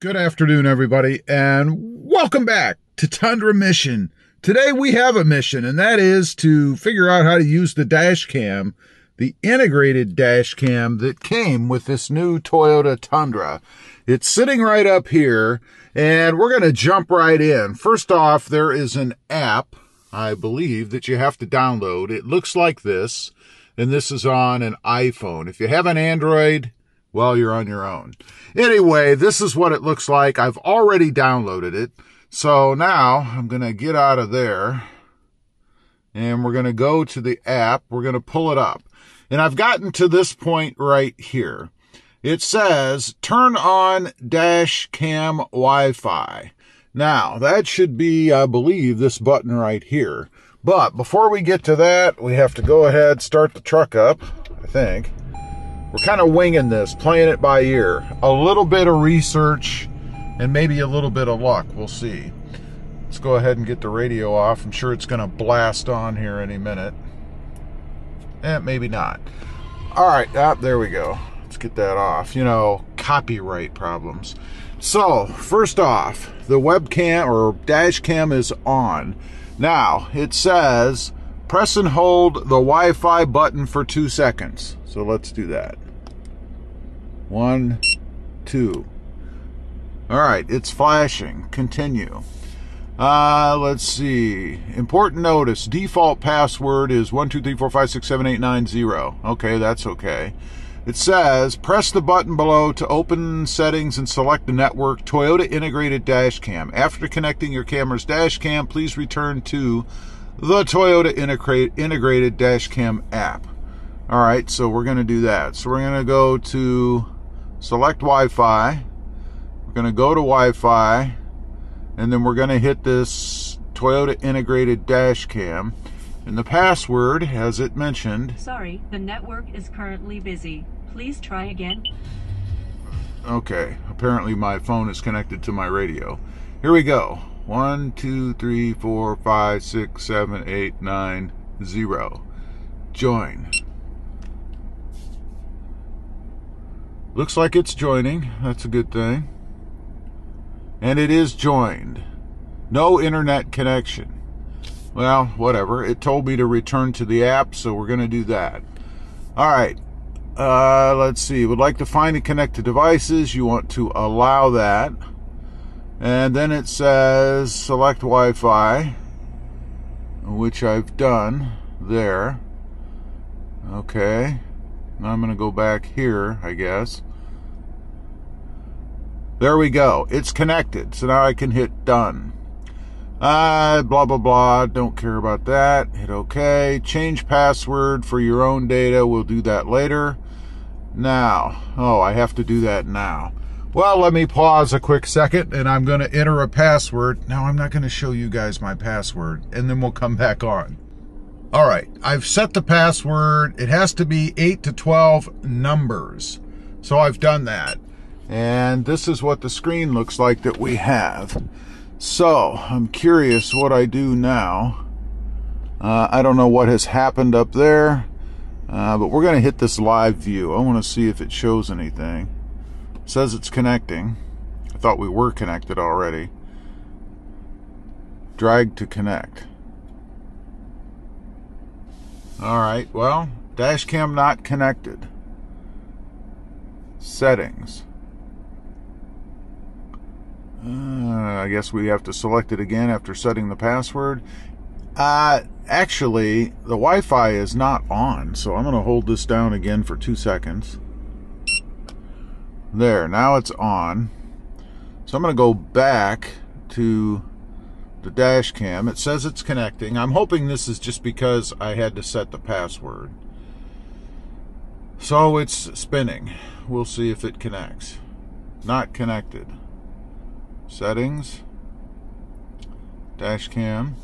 Good afternoon, everybody, and welcome back to Tundra Mission. Today we have a mission, and that is to figure out how to use the dash cam, the integrated dash cam that came with this new Toyota Tundra. It's sitting right up here, and we're going to jump right in. First off, there is an app, I believe, that you have to download. It looks like this, and this is on an iPhone. If you have an Android, well, you're on your own. Anyway, this is what it looks like. I've already downloaded it. So now I'm going to get out of there and we're going to go to the app. We're going to pull it up. And I've gotten to this point right here. It says turn on dash cam Wi-Fi. Now that should be, I believe, this button right here. But before we get to that, we have to go ahead, start the truck up, I think. We're kind of winging this, playing it by ear. A little bit of research and maybe a little bit of luck. We'll see. Let's go ahead and get the radio off. I'm sure it's going to blast on here any minute. Eh, maybe not. All right, ah, there we go. Let's get that off. You know, copyright problems. So, first off, the webcam or dash cam is on. Now, it says press and hold the Wi-Fi button for two seconds. So let's do that. One, two. All right, it's flashing. Continue. Uh, let's see. Important notice. Default password is one two three four five six seven eight nine zero. Okay, that's okay. It says press the button below to open settings and select the network Toyota integrated dash cam. After connecting your camera's dash cam, please return to the Toyota integrated dash cam app. All right, so we're going to do that. So we're going to go to select Wi-Fi. We're going to go to Wi-Fi, and then we're going to hit this Toyota integrated dash cam. And the password, as it mentioned. Sorry, the network is currently busy. Please try again. Okay, apparently my phone is connected to my radio. Here we go. One, two, three, four, five, six, seven, eight, nine, zero. Join. Looks like it's joining. That's a good thing. And it is joined. No internet connection. Well, whatever. It told me to return to the app, so we're going to do that. All right. Uh, let's see. Would like to find and connect to devices. You want to allow that. And then it says select Wi-Fi, which I've done there. Okay. Now I'm going to go back here, I guess. There we go. It's connected. So now I can hit done. Uh, blah, blah, blah. Don't care about that. Hit OK. Change password for your own data. We'll do that later. Now. Oh, I have to do that now. Well, let me pause a quick second and I'm going to enter a password. Now, I'm not going to show you guys my password and then we'll come back on. All right, I've set the password. It has to be 8 to 12 numbers. So I've done that. And this is what the screen looks like that we have. So I'm curious what I do now. Uh, I don't know what has happened up there, uh, but we're going to hit this live view. I want to see if it shows anything. Says it's connecting. I thought we were connected already. Drag to connect. All right, well, dash cam not connected. Settings. Uh, I guess we have to select it again after setting the password. Uh, actually, the Wi-Fi is not on, so I'm going to hold this down again for two seconds. There, now it's on. So I'm going to go back to the dash cam. It says it's connecting. I'm hoping this is just because I had to set the password. So it's spinning. We'll see if it connects. Not connected. Settings. Dash cam.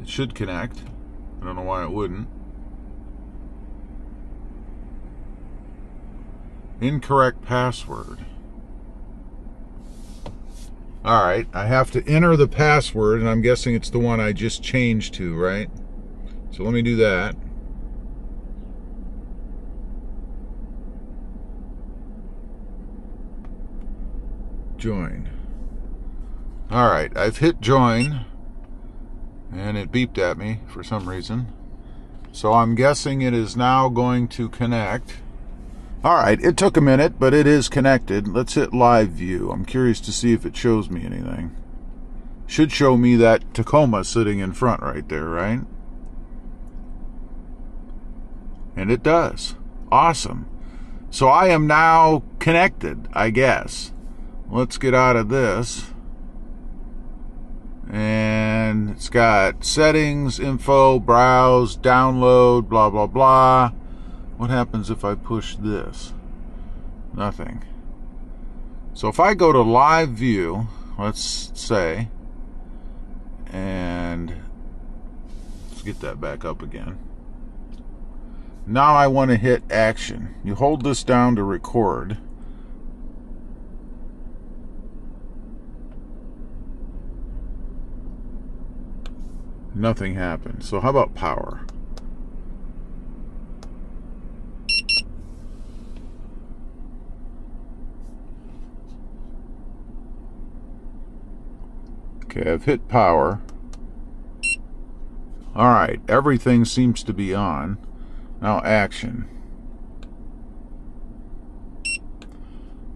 It should connect. I don't know why it wouldn't. Incorrect password. All right, I have to enter the password, and I'm guessing it's the one I just changed to, right? So let me do that. join. All right, I've hit join and it beeped at me for some reason. So I'm guessing it is now going to connect. All right, it took a minute, but it is connected. Let's hit live view. I'm curious to see if it shows me anything. Should show me that Tacoma sitting in front right there, right? And it does. Awesome. So I am now connected, I guess. Let's get out of this. And it's got settings, info, browse, download, blah, blah, blah. What happens if I push this? Nothing. So if I go to live view, let's say, and let's get that back up again. Now I want to hit action. You hold this down to record. Nothing happened. So how about power? Okay, I've hit power. All right, everything seems to be on. Now action.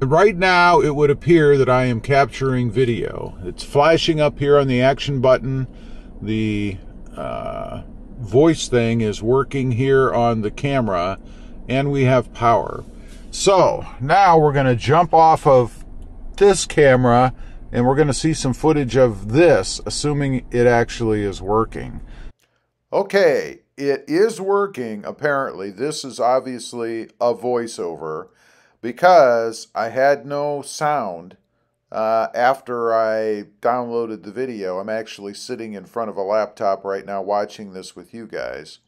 Right now, it would appear that I am capturing video. It's flashing up here on the action button. The uh, voice thing is working here on the camera, and we have power. So now we're going to jump off of this camera and we're going to see some footage of this, assuming it actually is working. Okay, it is working, apparently. This is obviously a voiceover because I had no sound uh, after I downloaded the video. I'm actually sitting in front of a laptop right now watching this with you guys.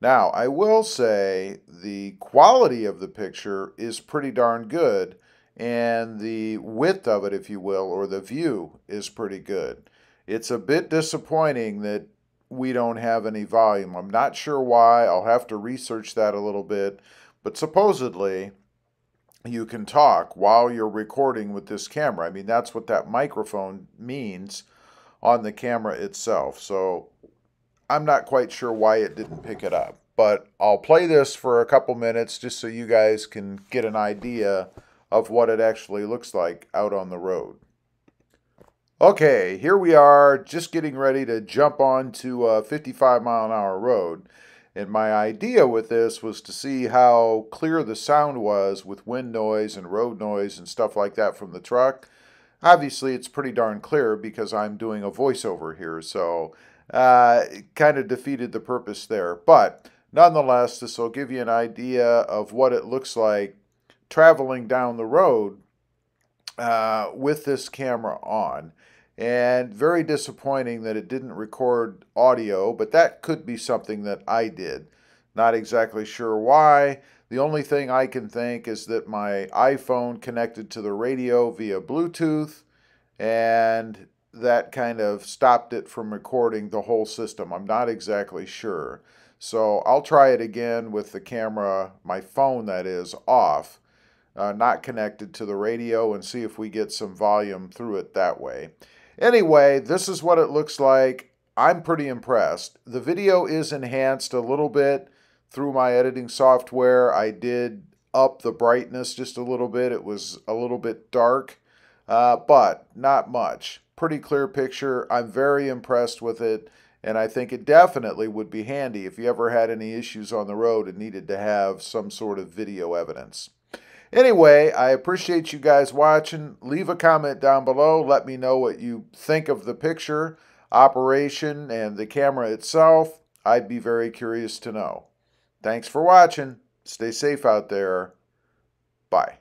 Now, I will say the quality of the picture is pretty darn good, and the width of it, if you will, or the view is pretty good. It's a bit disappointing that we don't have any volume. I'm not sure why. I'll have to research that a little bit. But supposedly, you can talk while you're recording with this camera. I mean, that's what that microphone means on the camera itself. So I'm not quite sure why it didn't pick it up. But I'll play this for a couple minutes just so you guys can get an idea of what it actually looks like out on the road. Okay, here we are just getting ready to jump onto a 55 mile an hour road. And my idea with this was to see how clear the sound was with wind noise and road noise and stuff like that from the truck. Obviously, it's pretty darn clear because I'm doing a voiceover here, so uh, it kind of defeated the purpose there. But nonetheless, this will give you an idea of what it looks like traveling down the road uh, with this camera on and very disappointing that it didn't record audio, but that could be something that I did. Not exactly sure why. The only thing I can think is that my iPhone connected to the radio via Bluetooth and that kind of stopped it from recording the whole system. I'm not exactly sure. So I'll try it again with the camera, my phone that is, off, uh, not connected to the radio, and see if we get some volume through it that way. Anyway, this is what it looks like. I'm pretty impressed. The video is enhanced a little bit through my editing software. I did up the brightness just a little bit. It was a little bit dark, uh, but not much. Pretty clear picture. I'm very impressed with it, and I think it definitely would be handy if you ever had any issues on the road and needed to have some sort of video evidence. Anyway, I appreciate you guys watching. Leave a comment down below. Let me know what you think of the picture, operation, and the camera itself. I'd be very curious to know. Thanks for watching. Stay safe out there. Bye.